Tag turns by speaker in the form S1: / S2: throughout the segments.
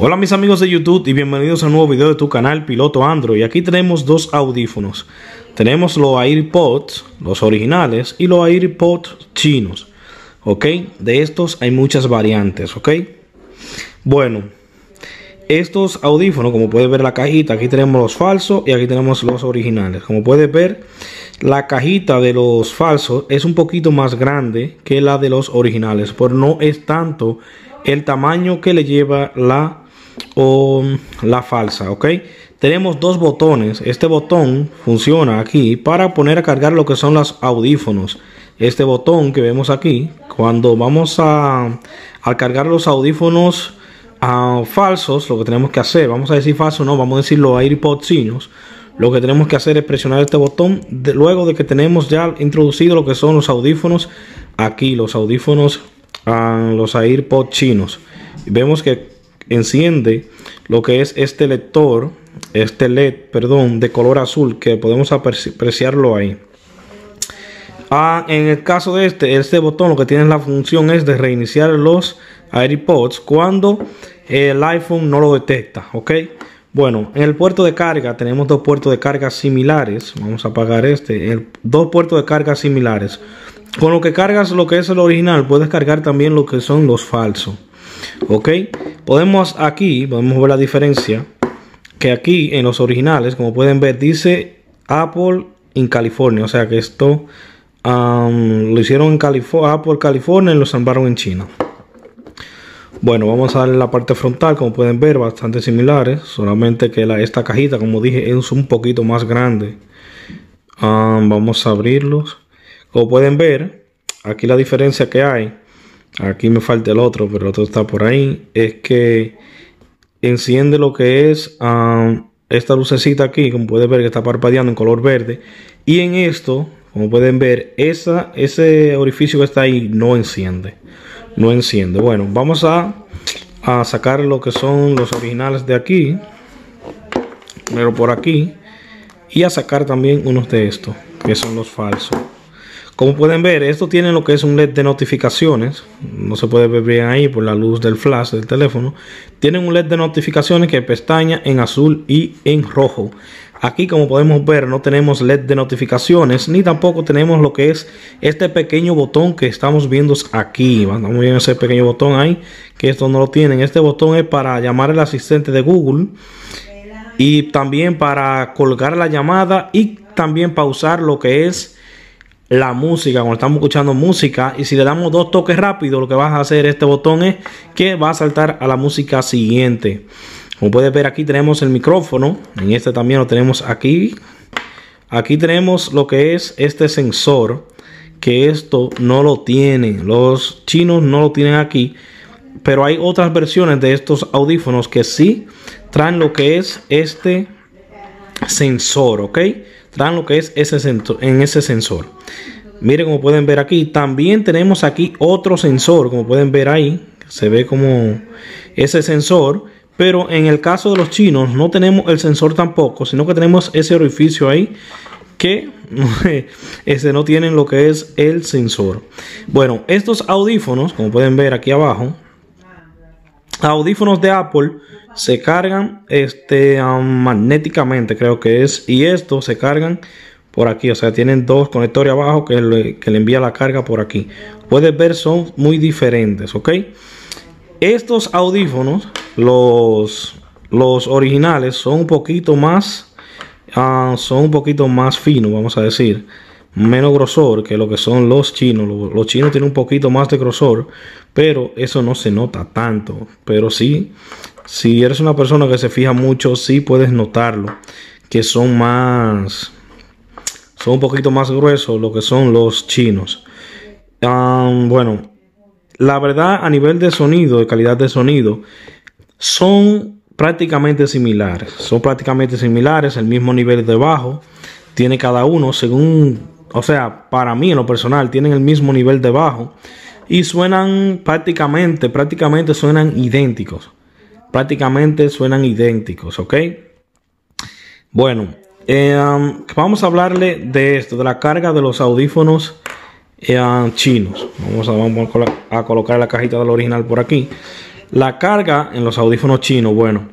S1: Hola mis amigos de YouTube y bienvenidos a un nuevo video de tu canal Piloto Android. Aquí tenemos dos audífonos. Tenemos los AirPods, los originales, y los AirPods chinos. ¿Ok? De estos hay muchas variantes, ¿ok? Bueno, estos audífonos, como puedes ver la cajita, aquí tenemos los falsos y aquí tenemos los originales. Como puedes ver, la cajita de los falsos es un poquito más grande que la de los originales, pero no es tanto el tamaño que le lleva la o la falsa, ¿ok? Tenemos dos botones. Este botón funciona aquí para poner a cargar lo que son los audífonos. Este botón que vemos aquí, cuando vamos a, a cargar los audífonos a falsos, lo que tenemos que hacer, vamos a decir falso, no, vamos a decir los AirPods chinos. Lo que tenemos que hacer es presionar este botón luego de que tenemos ya introducido lo que son los audífonos aquí, los audífonos, a los AirPods chinos. Vemos que enciende lo que es este lector, este LED, perdón, de color azul que podemos apreciarlo ahí. Ah, en el caso de este, este botón lo que tiene la función es de reiniciar los AirPods cuando el iPhone no lo detecta, ¿ok? Bueno, en el puerto de carga tenemos dos puertos de carga similares. Vamos a apagar este. dos puertos de carga similares. Con lo que cargas lo que es el original, puedes cargar también lo que son los falsos. ¿Ok? Podemos aquí, podemos ver la diferencia. Que aquí en los originales, como pueden ver, dice Apple en California. O sea que esto lo hicieron en California, Apple California y lo ensamblaron en China. Bueno, vamos a darle la parte frontal, como pueden ver, bastante similares. Solamente que la, esta cajita, como dije, es un poquito más grande. vamos a abrirlos. Como pueden ver, aquí la diferencia que hay aquí me falta el otro, pero el otro está por ahí, es que enciende lo que es um, esta lucecita aquí, como pueden ver que está parpadeando en color verde, y en esto, como pueden ver, esa, ese orificio que está ahí no enciende, no enciende. Bueno, vamos a, a sacar lo que son los originales de aquí, pero por aquí, y a sacar también unos de estos, que son los falsos. Como pueden ver, esto tiene lo que es un LED de notificaciones. No se puede ver bien ahí por la luz del flash del teléfono. Tienen un LED de notificaciones que pestaña en azul y en rojo. Aquí como podemos ver no tenemos LED de notificaciones ni tampoco tenemos lo que es este pequeño botón que estamos viendo aquí. Vamos viendo ese pequeño botón ahí que esto no lo tienen. Este botón es para llamar al asistente de Google y también para colgar la llamada y también pausar lo que es la música, cuando estamos escuchando música y si le damos dos toques rápidos, lo que va a hacer este botón es que va a saltar a la música siguiente. Como puedes ver aquí tenemos el micrófono, en este también lo tenemos aquí. Aquí tenemos lo que es este sensor, que esto no lo tienen, los chinos no lo tienen aquí, pero hay otras versiones de estos audífonos que sí traen lo que es este sensor, ¿ok? Dan lo que es ese sensor, en ese sensor. Miren como pueden ver aquí, también tenemos aquí otro sensor, como pueden ver ahí, se ve como ese sensor, pero en el caso de los chinos no tenemos el sensor tampoco, sino que tenemos ese orificio ahí que ese no tienen lo que es el sensor. Bueno, estos audífonos, como pueden ver aquí abajo, audífonos de Apple se cargan este magnéticamente creo que es y estos se cargan por aquí o sea tienen dos conectores abajo que le, que envía la carga por aquí. Puedes ver son muy diferentes ok estos audífonos los los originales son un poquito más ah, son un poquito más finos vamos a decir menos grosor que lo que son los chinos. Los, chinos tienen un poquito más de grosor, pero eso no se nota tanto. Pero sí, si eres una persona que se fija mucho, sí puedes notarlo. Que son más, son un poquito más gruesos lo que son los chinos. bueno, la verdad a nivel de sonido, de calidad de sonido, son prácticamente similares. Son prácticamente similares, el mismo nivel de bajo tiene cada uno según o sea, para mí en lo personal, tienen el mismo nivel de bajo y suenan prácticamente, prácticamente suenan idénticos. Prácticamente suenan idénticos, ¿ok? Bueno, eh, um, vamos a hablarle de esto, de la carga de los audífonos eh, chinos. Vamos, a, vamos a, colocar la cajita del original por aquí. La carga en los audífonos chinos, bueno,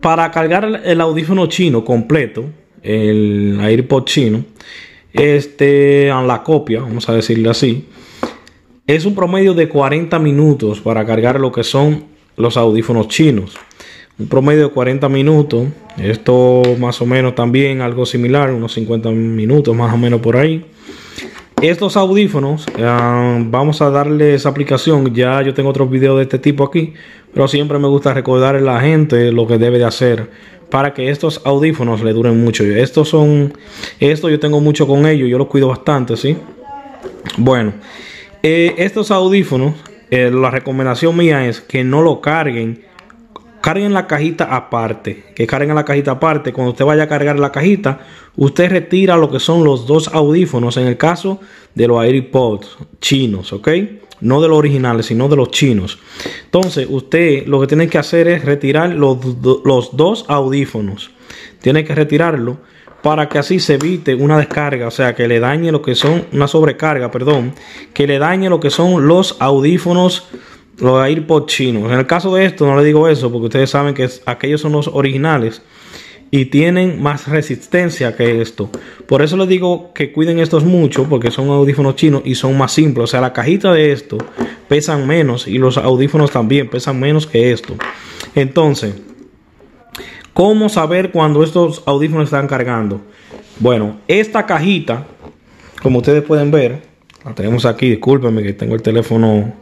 S1: para cargar el audífono chino completo, el AirPod chino, este, en la copia, vamos a decirle así, es un promedio de 40 minutos para cargar lo que son los audífonos chinos. Un promedio de 40 minutos. Esto más o menos también algo similar, unos 50 minutos más o menos por ahí. Estos audífonos, eh, vamos a darle esa aplicación. Ya yo tengo otros videos de este tipo aquí, pero siempre me gusta recordar a la gente lo que debe de hacer para que estos audífonos le duren mucho. Estos son, esto yo tengo mucho con ellos, yo los cuido bastante, ¿sí? Bueno, eh, estos audífonos, eh, la recomendación mía es que no lo carguen. Carguen la cajita aparte. Que carguen la cajita aparte. Cuando usted vaya a cargar la cajita, usted retira lo que son los dos audífonos. En el caso de los AirPods chinos, ¿ok? No de los originales, sino de los chinos. Entonces, usted lo que tiene que hacer es retirar los, los dos audífonos. Tiene que retirarlo para que así se evite una descarga, o sea, que le dañe lo que son, una sobrecarga, perdón, que le dañe lo que son los audífonos, los AirPods chinos. En el caso de esto, no le digo eso, porque ustedes saben que aquellos son los originales y tienen más resistencia que esto. Por eso les digo que cuiden estos mucho, porque son audífonos chinos y son más simples. O sea, la cajita de esto pesan menos y los audífonos también pesan menos que esto. Entonces, ¿Cómo saber cuando estos audífonos están cargando? Bueno, esta cajita, como ustedes pueden ver, la tenemos aquí. Discúlpenme que tengo el teléfono,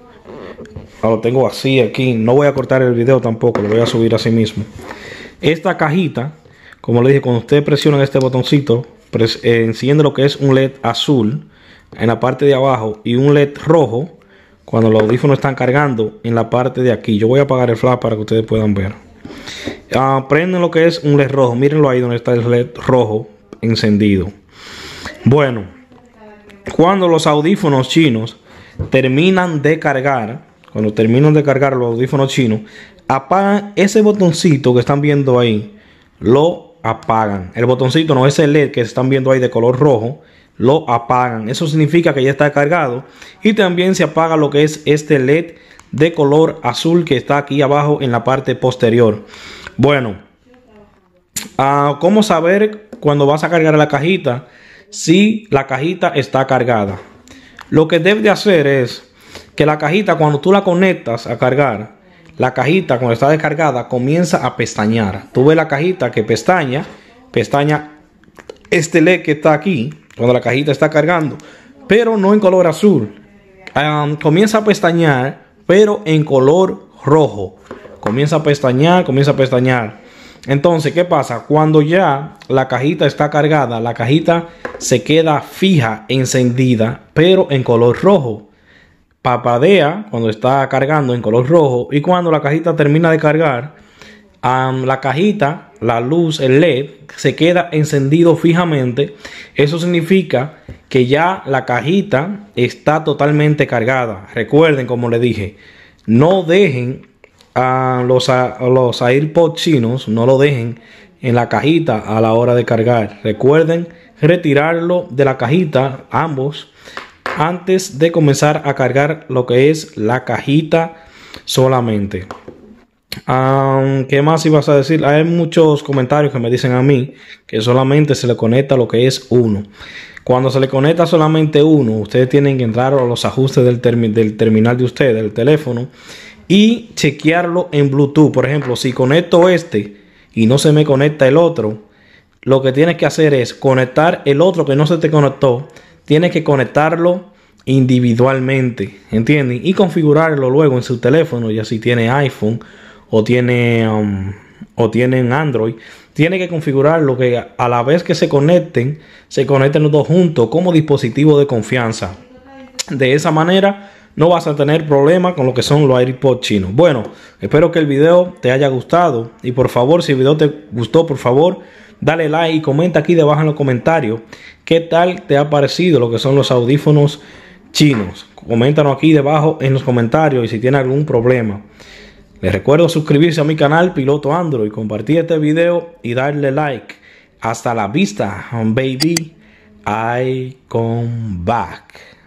S1: lo tengo así aquí. No voy a cortar el video tampoco, lo voy a subir así mismo. Esta cajita, como le dije, cuando ustedes presionan este botoncito, eh, enciende lo que es un LED azul en la parte de abajo y un LED rojo cuando los audífonos están cargando en la parte de aquí. Yo voy a apagar el flash para que ustedes puedan ver. Uh, prenden lo que es un LED rojo. Mírenlo ahí donde está el LED rojo encendido. Bueno, cuando los audífonos chinos terminan de cargar, cuando terminan de cargar los audífonos chinos, apagan ese botoncito que están viendo ahí. Lo apagan. El botoncito no es el LED que están viendo ahí de color rojo. Lo apagan. Eso significa que ya está cargado. Y también se apaga lo que es este LED de color azul que está aquí abajo en la parte posterior. Bueno, uh, ¿cómo saber cuando vas a cargar la cajita si la cajita está cargada? Lo que debes de hacer es que la cajita cuando tú la conectas a cargar, la cajita cuando está descargada comienza a pestañear. Tú ves la cajita que pestaña, pestaña este LED que está aquí cuando la cajita está cargando, pero no en color azul. Comienza a pestañear pero en color rojo. Comienza a pestañear, comienza a pestañear. Entonces, ¿qué pasa? Cuando ya la cajita está cargada, la cajita se queda fija, encendida, pero en color rojo. Papadea cuando está cargando en color rojo y cuando la cajita termina de cargar, la cajita, la luz, el LED, se queda encendido fijamente. Eso significa que ya la cajita está totalmente cargada. Recuerden, como le dije, no dejen a los, a los AirPods chinos, no lo dejen en la cajita a la hora de cargar. Recuerden retirarlo de la cajita, ambos, antes de comenzar a cargar lo que es la cajita solamente. ¿Qué más ibas a decir? Hay muchos comentarios que me dicen a mí que solamente se le conecta lo que es uno. Cuando se le conecta solamente uno, ustedes tienen que entrar a los ajustes del, del terminal de ustedes, del teléfono, y chequearlo en Bluetooth. Por ejemplo, si conecto este y no se me conecta el otro, lo que tienes que hacer es conectar el otro que no se te conectó. Tienes que conectarlo individualmente, ¿entienden? Y configurarlo luego en su teléfono, ya si tiene iPhone o tiene, um, o tienen Android tiene que configurar lo que a la vez que se conecten, se conecten los dos juntos como dispositivo de confianza. De esa manera no vas a tener problema con lo que son los AirPods chinos. Bueno, espero que el video te haya gustado y por favor, si el video te gustó, por favor, dale like y comenta aquí debajo en los comentarios qué tal te ha parecido lo que son los audífonos chinos. Coméntanos aquí debajo en los comentarios y si tiene algún problema. Les recuerdo suscribirse a mi canal Piloto Android, compartir este video y darle like. Hasta la vista, baby. I come back.